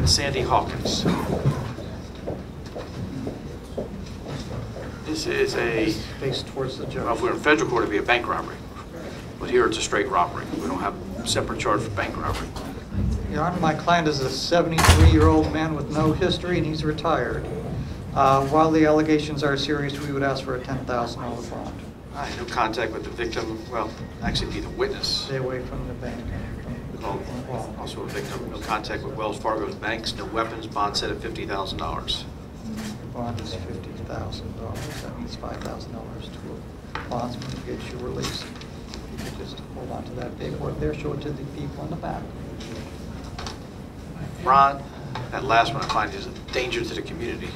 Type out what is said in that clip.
got Sandy Hawkins. This is a, Face towards the well, if judge. we're in federal court, it'd be a bank robbery. But here it's a straight robbery. We don't have a separate charge for bank robbery. Your Honor, my client is a 73-year-old man with no history, and he's retired. Uh, While the allegations are serious, we would ask for a $10,000 bond. All right, no contact with the victim, well, actually be the witness. Stay away from the bank. Well, involved. Also a victim, no contact with Wells Fargo's banks, no weapons, bond set at $50,000. Bond is $50,000. That means $5,000 to a bondsman to get you released. You could just hold on to that paperwork there, show it to the people in the back. Ron, that last one I find is a danger to the community.